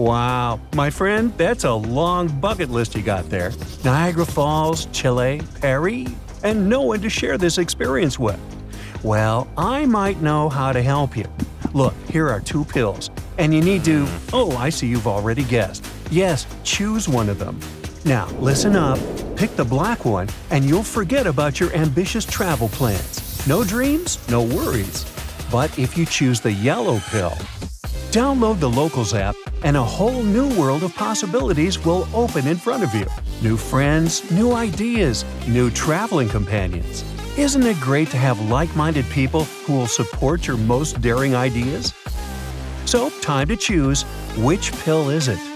Wow, my friend, that's a long bucket list you got there. Niagara Falls, Chile, Peru, and no one to share this experience with. Well, I might know how to help you. Look, here are two pills, and you need to. Oh, I see you've already guessed. Yes, choose one of them. Now, listen up. Pick the black one, and you'll forget about your ambitious travel plans. No dreams, no worries. But if you choose the yellow pill, download the Locals app, and a whole new world of possibilities will open in front of you. New friends, new ideas, new traveling companions. Isn't it great to have like minded people who will support your most daring ideas? So, time to choose which pill is it?